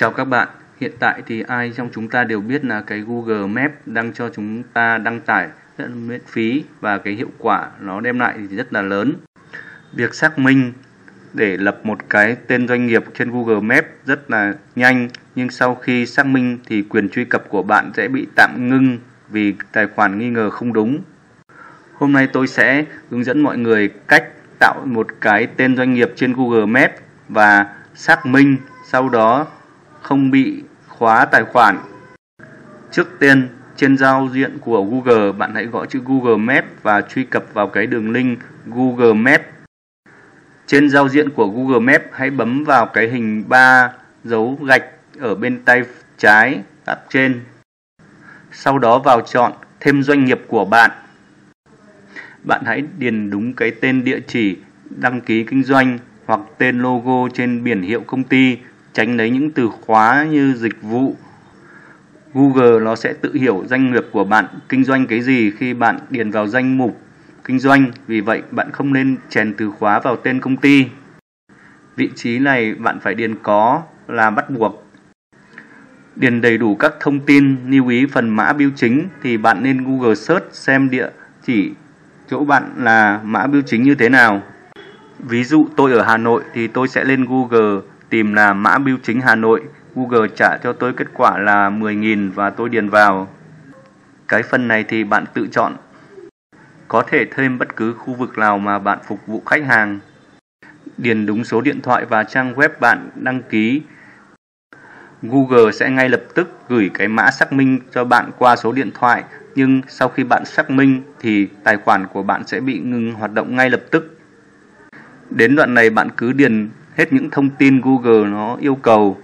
Chào các bạn, hiện tại thì ai trong chúng ta đều biết là cái Google Maps đang cho chúng ta đăng tải rất là miễn phí và cái hiệu quả nó đem lại thì rất là lớn. Việc xác minh để lập một cái tên doanh nghiệp trên Google Maps rất là nhanh nhưng sau khi xác minh thì quyền truy cập của bạn sẽ bị tạm ngưng vì tài khoản nghi ngờ không đúng. Hôm nay tôi sẽ hướng dẫn mọi người cách tạo một cái tên doanh nghiệp trên Google Maps và xác minh sau đó không bị khóa tài khoản. Trước tiên, trên giao diện của Google, bạn hãy gõ chữ Google Maps và truy cập vào cái đường link Google Maps. Trên giao diện của Google Maps, hãy bấm vào cái hình ba dấu gạch ở bên tay trái tab trên. Sau đó vào chọn thêm doanh nghiệp của bạn. Bạn hãy điền đúng cái tên địa chỉ đăng ký kinh doanh hoặc tên logo trên biển hiệu công ty tránh lấy những từ khóa như dịch vụ. Google nó sẽ tự hiểu doanh nghiệp của bạn kinh doanh cái gì khi bạn điền vào danh mục kinh doanh, vì vậy bạn không nên chèn từ khóa vào tên công ty. Vị trí này bạn phải điền có là bắt buộc. Điền đầy đủ các thông tin, lưu ý phần mã biêu chính thì bạn nên Google search xem địa chỉ chỗ bạn là mã biêu chính như thế nào. Ví dụ tôi ở Hà Nội thì tôi sẽ lên Google tìm là mã bưu chính Hà Nội. Google trả cho tôi kết quả là 10.000 và tôi điền vào. Cái phần này thì bạn tự chọn. Có thể thêm bất cứ khu vực nào mà bạn phục vụ khách hàng. Điền đúng số điện thoại và trang web bạn đăng ký. Google sẽ ngay lập tức gửi cái mã xác minh cho bạn qua số điện thoại, nhưng sau khi bạn xác minh thì tài khoản của bạn sẽ bị ngừng hoạt động ngay lập tức. Đến đoạn này bạn cứ điền hết những thông tin Google nó yêu cầu.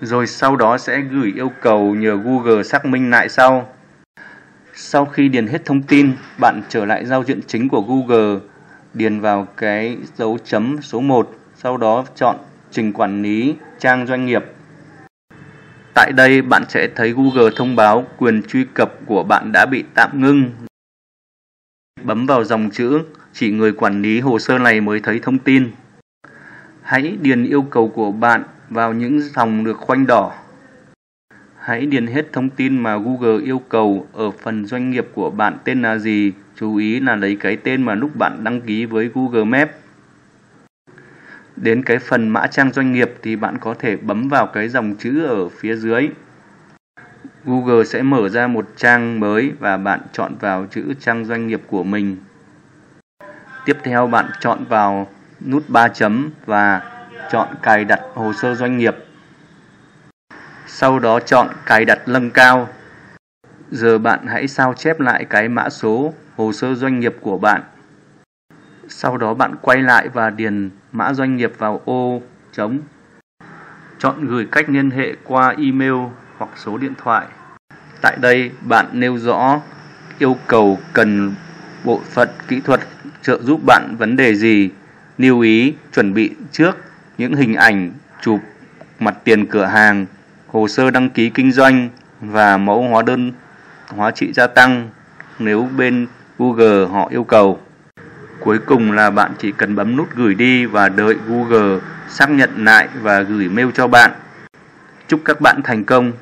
Rồi sau đó sẽ gửi yêu cầu nhờ Google xác minh lại sau. Sau khi điền hết thông tin, bạn trở lại giao diện chính của Google, điền vào cái dấu chấm số 1, sau đó chọn trình quản lý trang doanh nghiệp. Tại đây bạn sẽ thấy Google thông báo quyền truy cập của bạn đã bị tạm ngưng. Bấm vào dòng chữ, chỉ người quản lý hồ sơ này mới thấy thông tin. Hãy điền yêu cầu của bạn vào những dòng được khoanh đỏ. Hãy điền hết thông tin mà Google yêu cầu ở phần doanh nghiệp của bạn tên là gì. Chú ý là lấy cái tên mà lúc bạn đăng ký với Google Maps. Đến cái phần mã trang doanh nghiệp thì bạn có thể bấm vào cái dòng chữ ở phía dưới. Google sẽ mở ra một trang mới và bạn chọn vào chữ trang doanh nghiệp của mình. Tiếp theo bạn chọn vào nút 3 chấm và chọn cài đặt hồ sơ doanh nghiệp. Sau đó chọn cài đặt nâng cao. Giờ bạn hãy sao chép lại cái mã số hồ sơ doanh nghiệp của bạn. Sau đó bạn quay lại và điền mã doanh nghiệp vào ô trống. Chọn gửi cách liên hệ qua email hoặc số điện thoại. Tại đây, bạn nêu rõ yêu cầu cần bộ phận kỹ thuật trợ giúp bạn vấn đề gì lưu ý chuẩn bị trước những hình ảnh chụp mặt tiền cửa hàng, hồ sơ đăng ký kinh doanh và mẫu hóa đơn hóa trị gia tăng nếu bên Google họ yêu cầu. Cuối cùng là bạn chỉ cần bấm nút gửi đi và đợi Google xác nhận lại và gửi mail cho bạn. Chúc các bạn thành công.